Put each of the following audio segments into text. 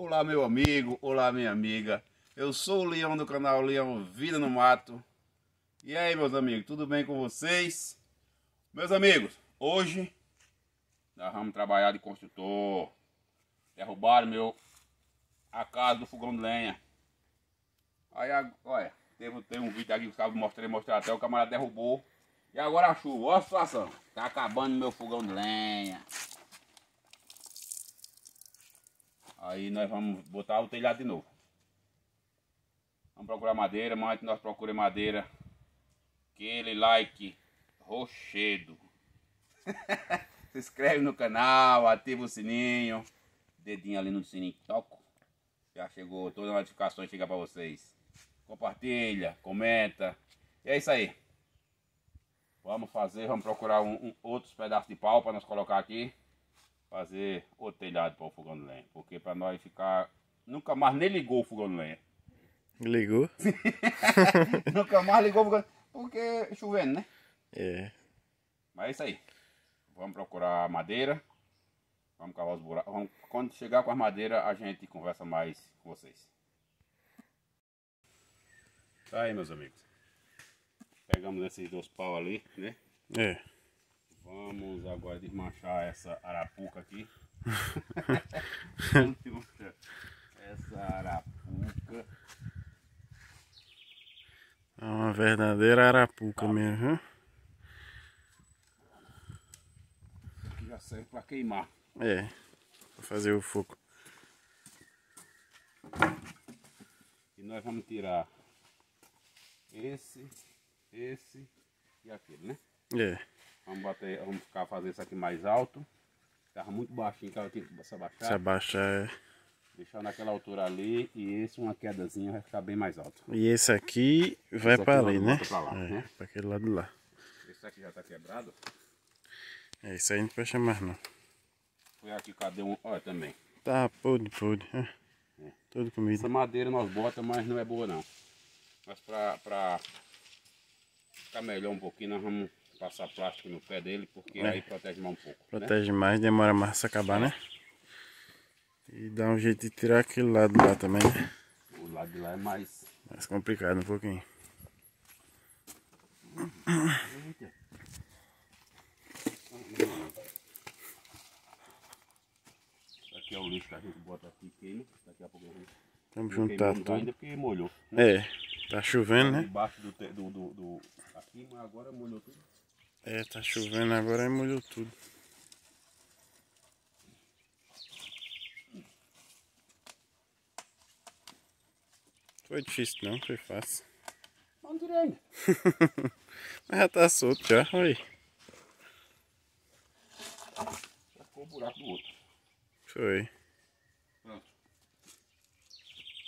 Olá, meu amigo, olá, minha amiga. Eu sou o Leão do canal Leão Vida no Mato. E aí, meus amigos, tudo bem com vocês? Meus amigos, hoje nós vamos trabalhar de construtor. Derrubaram meu a casa do fogão de lenha. Aí, olha, teve, um vídeo aqui que caras mostrei, mostrei até o camarada derrubou. E agora a chuva, olha a situação. Tá acabando meu fogão de lenha. Aí nós vamos botar o telhado de novo. Vamos procurar madeira, mas antes nós procuramos madeira. Aquele like rochedo. Se inscreve no canal, ativa o sininho. Dedinho ali no sininho toco. Já chegou, todas as notificações chega para vocês. Compartilha, comenta. E é isso aí. Vamos fazer, vamos procurar um, um outros pedaços de pau para nós colocar aqui fazer o telhado para o fogão de lenha. Porque para nós ficar. Nunca mais nem ligou o fogão de lenha. Ligou? Nunca mais ligou o fogão Porque chovendo, né? É. Mas é isso aí. Vamos procurar madeira. Vamos cavar os buracos. Vamos, quando chegar com as madeiras, a gente conversa mais com vocês. Tá aí, meus amigos. Pegamos esses dois pau ali, né? É. Vamos agora desmanchar essa arapuca aqui. essa arapuca. É uma verdadeira arapuca tá. mesmo, viu? Isso aqui já serve para queimar. É, para fazer o fogo. E nós vamos tirar esse, esse e aquele, né? É. Vamos, bater, vamos ficar fazer isso aqui mais alto. Tava muito baixinho, que ela que se abaixar. Se abaixar é. Deixar naquela altura ali e esse uma quedazinha vai ficar bem mais alto. E esse aqui vai para ali, né? Pra lá, é, né? Para aquele lado lá. Esse aqui já tá quebrado. É, isso aí não fecha mais não. Foi aqui, cadê um? Olha também. Tá podre, podre. É. É. Todo comida. Essa madeira nós bota, mas não é boa não. Mas pra, pra ficar melhor um pouquinho, nós vamos passar plástico no pé dele, porque é. aí protege mais um pouco. Né? Protege né? mais, demora mais a acabar, né? E dá um jeito de tirar aquele lado lá também, né? O lado de lá é mais... Mais complicado um pouquinho. Aqui é o lixo que a gente bota aqui queima. Daqui a pouco a gente... Vamos juntar tudo. Ainda porque molhou. Né? É, tá chovendo, né? Embaixo do, do, do, do... Aqui, mas agora molhou tudo. É, tá chovendo agora e molhou tudo. Foi difícil não, foi fácil. Não tirei. Mas já tá solto já, olha aí. Já ficou o buraco do outro. Foi. Pronto.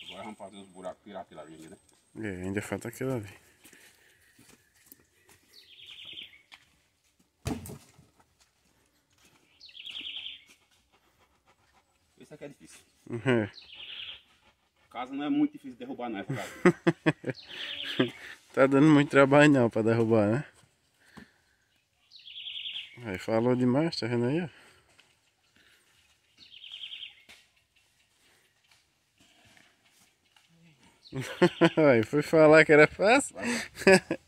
Agora vamos fazer os buracos, tirar aquilo ali, né? É, ainda falta aquilo ali. Aqui é difícil. Uhum. Casa não é muito difícil de derrubar não, casa. tá dando muito trabalho não pra derrubar, né? Aí falou demais, tá vendo aí, ó? aí foi falar que era fácil.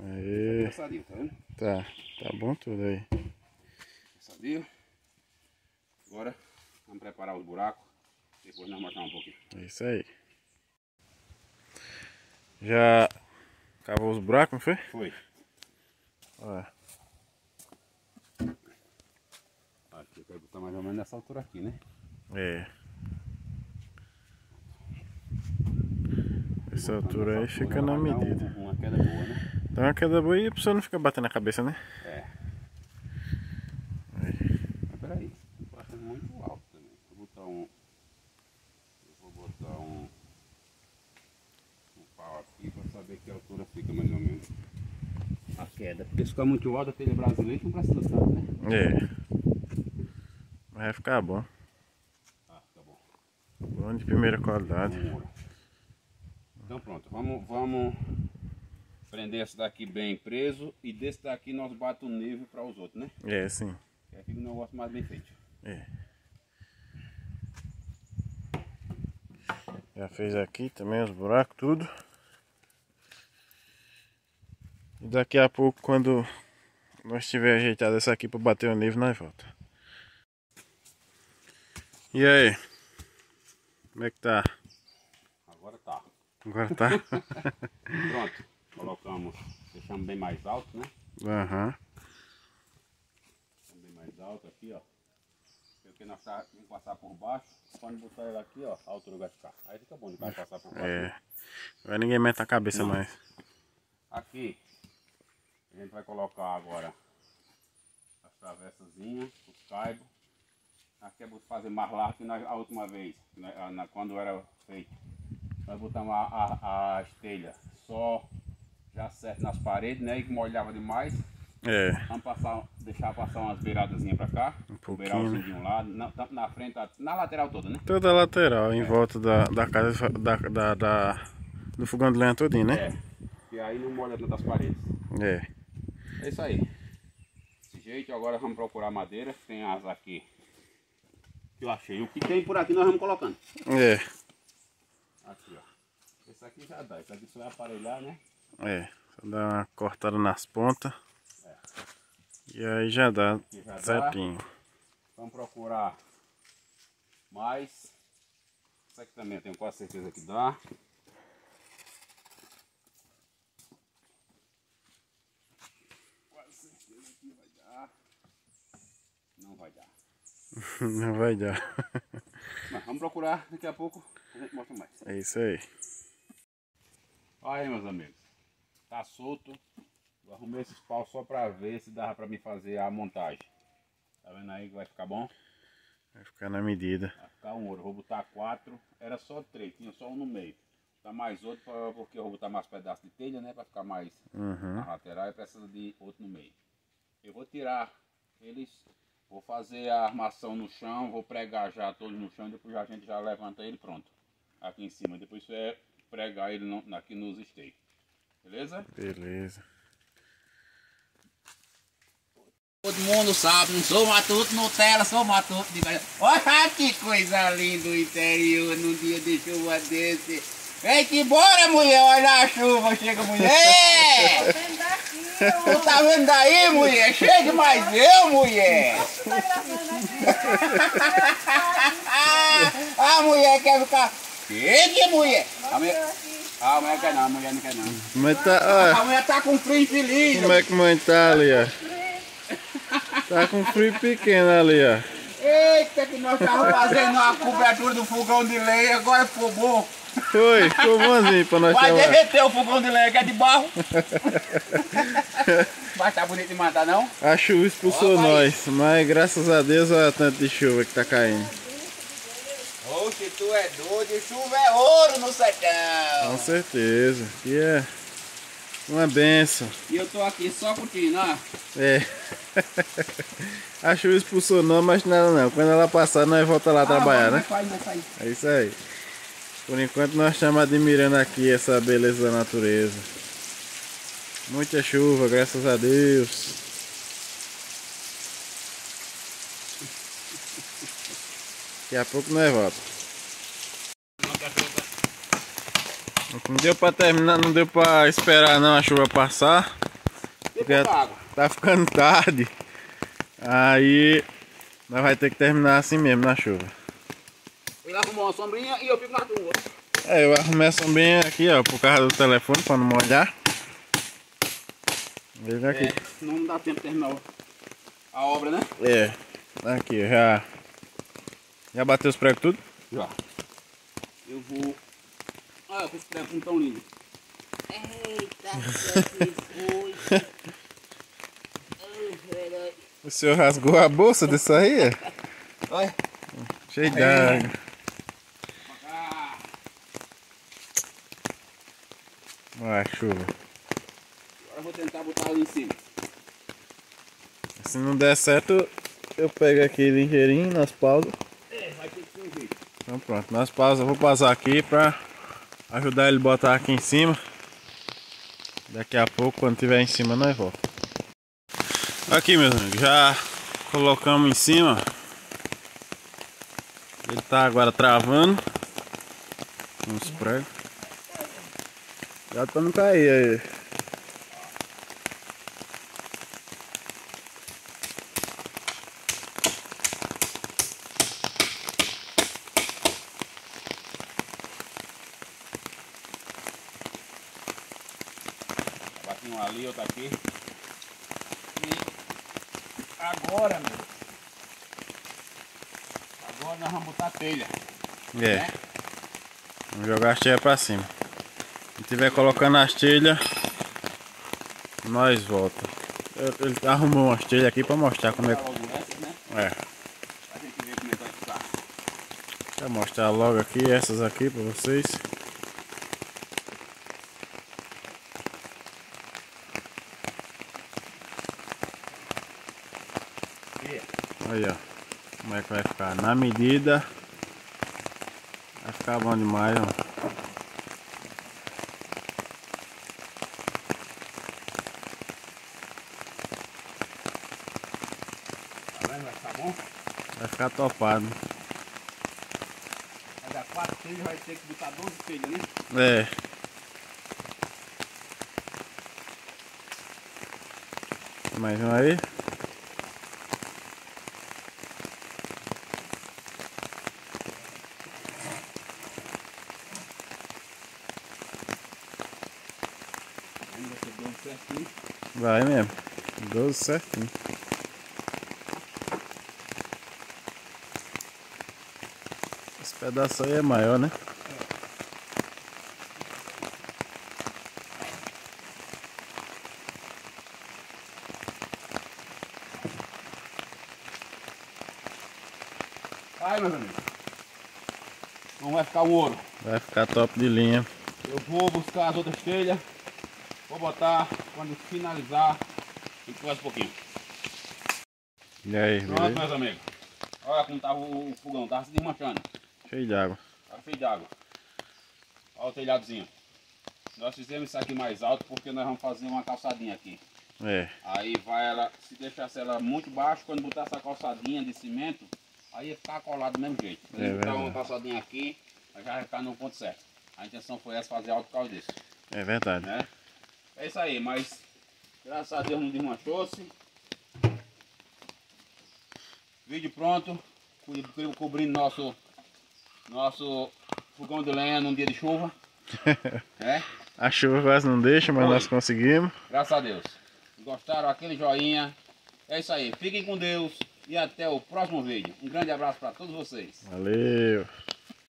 Aí. Tá, tá, tá bom tudo aí. Sadio. Agora vamos preparar os buracos. Depois nós mostrar um pouquinho. É isso aí. Já cavou os buracos, não foi? Foi. Olha. Aqui eu botar mais ou menos nessa altura aqui, né? É. Essa altura aí fica na medida. Uma queda boa, né? Dá uma queda boa e a pessoa não fica batendo na cabeça, né? É. Aí. Mas peraí, bota muito alto também. Vou botar um. Eu vou botar um. Um pau aqui pra saber que altura fica mais ou menos. A queda. Porque se ficar muito alto, a telha brasileira não precisa tanto, né? É. Mas vai ficar bom. Ah, tá bom. Bom de primeira qualidade. Então pronto, vamos, vamos prender esse daqui bem preso e desse daqui nós batemos o nível para os outros, né? É, sim. É fica um negócio mais bem feito. É. Já fez aqui também os buracos, tudo. E daqui a pouco, quando nós tiver ajeitado essa aqui para bater o nível, nós volta. E aí? Como é que tá? Agora tá. Agora tá? Pronto. Colocamos, deixamos bem mais alto, né? Aham. Deixamos bem mais alto aqui, ó. Porque nós tá, passar por baixo. Quando botar ele aqui, ó, a altura vai ficar. Aí fica bom de vai passar por baixo. É. Agora ninguém mete a cabeça Não. mais. Aqui, a gente vai colocar agora as travessazinhas, os caibos. Aqui é para fazer mais largo que nós- a última vez, na- quando era feito. Nós botamos a, a, a só já certo nas paredes, né? E que molhava demais. É. Vamos passar, deixar passar umas beiradazinhas para cá. Um pouquinho, de um lado, na, tanto na frente, na lateral toda, né? Toda a lateral, em volta da, da casa da, da, da- do fogão de lenha todinho, né? É. E aí não molha tantas paredes. É. É isso aí. Desse jeito, agora vamos procurar madeira. Tem as aqui que eu achei. O que tem por aqui nós vamos colocando. É. Aqui, ó. Esse aqui já dá. Esse aqui só é aparelhar, né? É. Só dá uma cortada nas pontas. E aí já dá Aqui já dá. certinho. Vamos procurar mais. Isso aqui também eu tenho quase certeza que dá. Quase certeza que vai dar. Não vai dar. Não vai dar. Mas vamos procurar, daqui a pouco a gente mostra mais. É isso aí. Olha aí, meus amigos. Tá solto. Eu arrumei esses paus só pra ver se dava pra me fazer a montagem. Tá vendo aí que vai ficar bom? Vai ficar na medida. Vai ficar um ouro. Vou botar quatro. Era só três, tinha só um no meio. Tá mais outro pra- porque eu vou botar mais pedaços de telha, né? Pra ficar mais Uhum. na lateral e precisa de outro no meio. Eu vou tirar eles, vou fazer a armação no chão, vou pregar já todo no chão, depois a gente já levanta ele pronto. Aqui em cima. Depois você é pregar ele no- aqui nos esteios. Beleza? Beleza. Todo mundo sabe, não sou matuto Nutella, sou matuto de. Olha que coisa linda o interior num dia de chuva desse. Vem que bora, mulher, olha a chuva, chega mulher! Tu tá vendo daí, mulher? Chega mais eu, mulher! a mulher quer ficar. Chegue, mulher! A mulher, a mulher quer não, a mulher não quer não. Como é tá? Olha, A mulher tá com frio infeliz. como é que mãe tá ali, ó. Tá com frio pequeno ali, ó. Eita, que nós estávamos fazendo a cobertura do fogão de lenha, agora ficou bom. Foi, ficou bonzinho pra nós Vai chamar. derreter o fogão de lenha que é de barro. Mas tá bonito de matar, não? A chuva expulsou Ó, nós, mas graças a Deus olha o tanto de chuva que tá caindo. Oxe, tu é doido, chuva é ouro no sertão. Com certeza. Que é uma benção. E eu tô aqui só curtindo, ó. É. A chuva expulsou não, mas nada não. Quando ela passar, nós volta lá trabalhar, Ah, né? Vai, vai sair. É isso aí. Por enquanto nós estamos admirando aqui essa beleza da natureza. Muita chuva, graças a Deus. Daqui a pouco nós volta. Não deu pra terminar, não deu pra esperar não a chuva passar. Porque tá ficando tarde. Aí nós vai ter que terminar assim mesmo na chuva. Ele arrumou uma sombrinha e eu fico na tua. É, eu arrumei essa bem aqui, ó, por causa do telefone, pra não molhar. Veja aqui. É, não dá tempo de terminar a obra, né? É. Aqui, já. Já bateu os pregos tudo? Já. Eu vou. Ah, eu fiz prego tão lindo. Eita, que. O senhor rasgou a bolsa disso aí? Olha. Cheio d'água. Chuva. agora eu vou tentar botar ali em cima. Se não der certo, eu pego aqui ligeirinho nas pausas. É, vai ter que ser um jeito. Então pronto, nas pausas eu vou passar aqui pra ajudar ele a botar aqui em cima. Daqui a pouco, quando tiver em cima, nós volta. Aqui, meus amigos, já Colocamos em cima. Ele tá agora travando. Uns pregos. Já pra não cair aí. Bati um ali, outro aqui. E agora, meu. Agora nós vamos botar a telha. É. Né? Vamos jogar as telhas pra cima. Se tiver colocando as telhas, nós volta. Ele arrumou umas telhas aqui pra mostrar como é que. É. Vou mostrar logo aqui essas aqui pra vocês. Aí ó. Como é que vai ficar? Na medida. Vai ficar bom demais, ó. Tá vendo? Vai ficar bom? Vai ficar topado. Vai dar quatro telhas, vai ter que botar 12 telhas, né? É. Mais um aí? Ainda vai ser 12 certinho. Vai mesmo. 12 certinho. Pedaço aí é maior, né? Vai, meus amigos. Não vai ficar o ouro. Vai ficar top de linha. Eu vou buscar as outras telhas. Vou botar quando finalizar. E mais um pouquinho. E aí, Pronto, beleza? meus amigos. Olha como tava o fogão, tava se desmanchando. Cheio de água. Tava cheio de água. Olha o telhadozinho. Nós fizemos isso aqui mais alto porque nós vamos fazer uma calçadinha aqui. É. Aí vai ela, se deixasse ela muito baixo, quando botar essa calçadinha de cimento, aí ia ficar colado do mesmo jeito. Se É botar uma verdade. calçadinha aqui, já vai ficar no ponto certo. A intenção foi essa, fazer alto por causa disso. É verdade. né? É isso aí, mas graças a Deus não desmanchou-se. Vídeo pronto, co- cobrindo nosso, nosso fogão de lenha num dia de chuva. É, A chuva quase não deixa, mas Oi. nós conseguimos. graças a Deus. Gostaram? Aquele joinha. É isso aí, fiquem com Deus e até o próximo vídeo. Um grande abraço para todos vocês. Valeu.